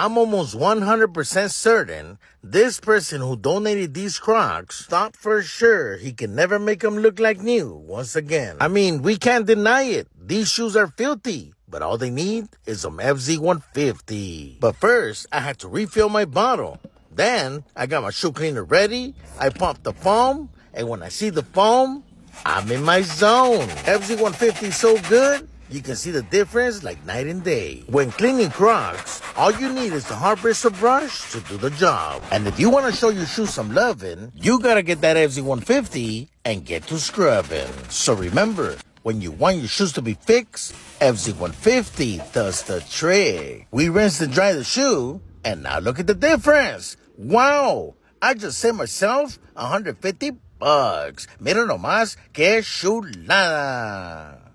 I'm almost 100% certain this person who donated these Crocs thought for sure he can never make them look like new once again. I mean, we can't deny it. These shoes are filthy, but all they need is some FZ150. But first, I had to refill my bottle. Then, I got my shoe cleaner ready. I pumped the foam, and when I see the foam, I'm in my zone. FZ150 is so good, you can see the difference like night and day. When cleaning Crocs, all you need is the hard bristle brush to do the job. And if you want to show your shoes some loving, you gotta get that FZ150 and get to scrubbing. So remember, when you want your shoes to be fixed, FZ150 does the trick. We rinse and dry the shoe, and now look at the difference. Wow! I just saved myself 150 bucks. Mira nomás, que chulada.